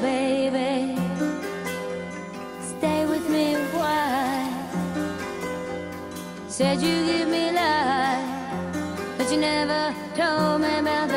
baby. Stay with me Why? while. Said you give me life, but you never told me about